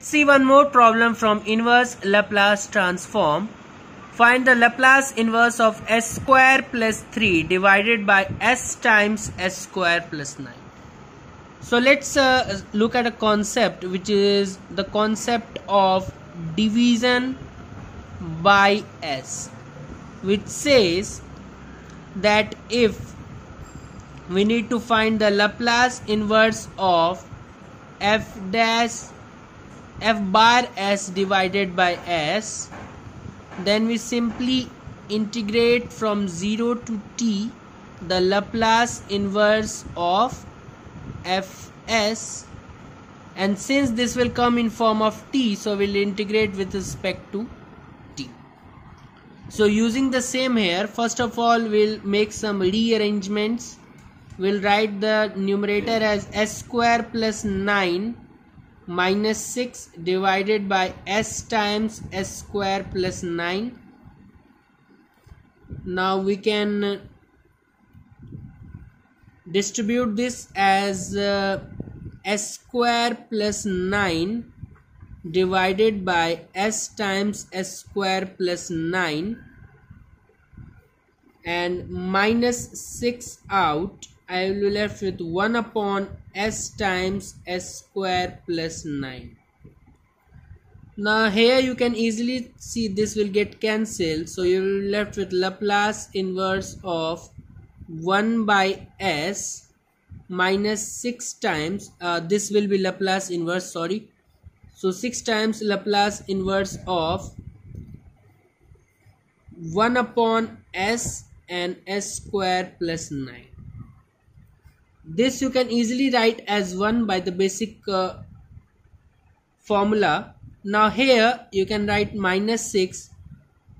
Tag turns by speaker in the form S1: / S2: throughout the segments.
S1: see one more problem from inverse Laplace transform. Find the Laplace inverse of s square plus 3 divided by s times s square plus 9. So let's uh, look at a concept which is the concept of division by s which says that if we need to find the Laplace inverse of f dash f bar s divided by s then we simply integrate from 0 to t the Laplace inverse of fs. And since this will come in form of t so we'll integrate with respect to t. So using the same here first of all we'll make some rearrangements. We'll write the numerator as s square plus 9 minus 6 divided by s times s square plus 9 now we can distribute this as uh, s square plus 9 divided by s times s square plus 9 and minus 6 out I will be left with 1 upon s times s square plus 9. Now here you can easily see this will get cancelled. So you will be left with Laplace inverse of 1 by s minus 6 times uh, this will be Laplace inverse sorry. So 6 times Laplace inverse of 1 upon s and s square plus 9 this you can easily write as 1 by the basic uh, formula. Now here you can write minus 6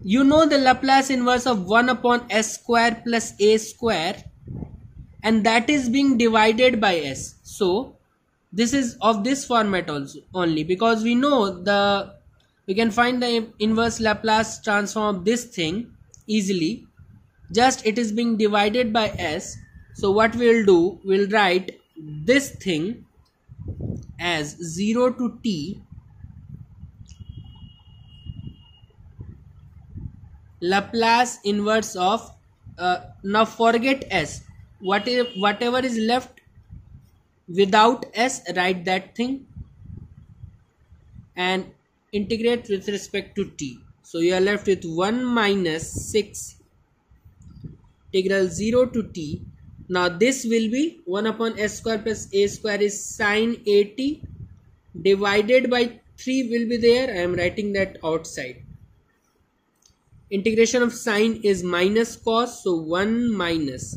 S1: you know the Laplace inverse of 1 upon s square plus a square and that is being divided by s. So this is of this format also only because we know the we can find the inverse Laplace transform of this thing easily. Just it is being divided by s so what we'll do we'll write this thing as 0 to t Laplace inverse of uh, now forget s. What is whatever is left without s write that thing and integrate with respect to t. So you are left with 1 minus 6 integral 0 to t now this will be 1 upon s square plus a square is sine 80 divided by 3 will be there. I am writing that outside. Integration of sine is minus cos so 1 minus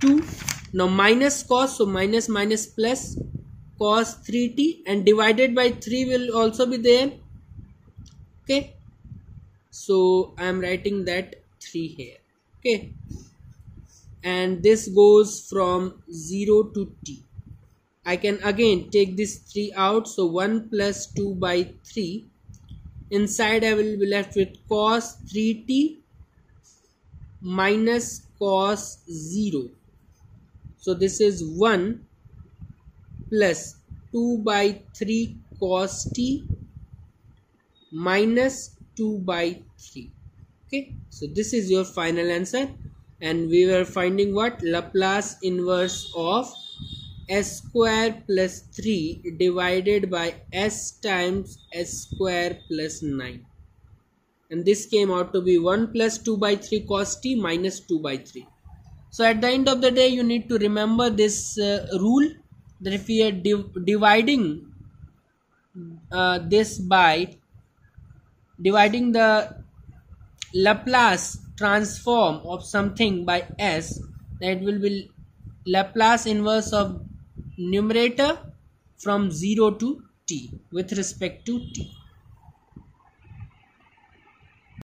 S1: 2 now minus cos so minus minus plus cos 3t and divided by 3 will also be there. Okay. So i am writing that 3 here. Okay and this goes from 0 to t. I can again take this 3 out so 1 plus 2 by 3 inside I will be left with cos 3t minus cos 0 so this is 1 plus 2 by 3 cos t minus 2 by 3 okay? So this is your final answer and we were finding what? Laplace inverse of s square plus 3 divided by s times s square plus 9 and this came out to be 1 plus 2 by 3 cos t minus 2 by 3 so at the end of the day you need to remember this uh, rule that if we are div dividing uh, this by dividing the Laplace transform of something by s that will be Laplace inverse of numerator from 0 to t with respect to t